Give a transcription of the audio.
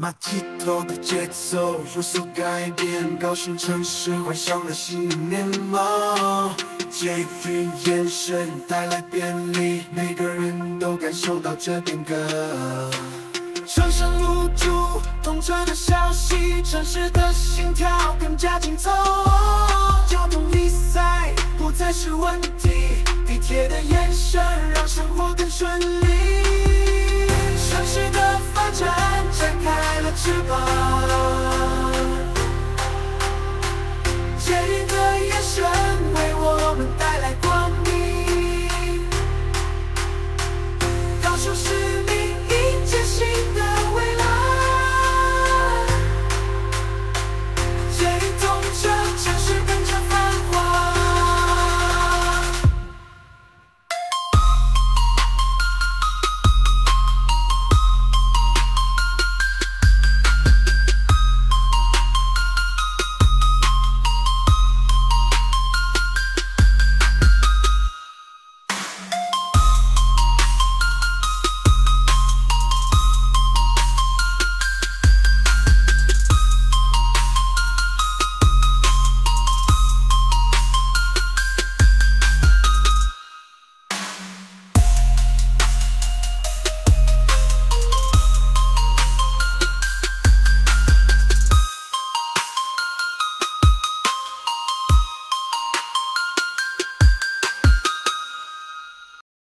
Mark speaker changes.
Speaker 1: 马蹄头的节奏，如速改变高兴城市，换上了新的面貌。捷运眼神带来便利，每个人都感受到这变革。城市入住，动车的消息，城市的心跳更加紧凑。交通比赛不再是问题，地铁的眼神让。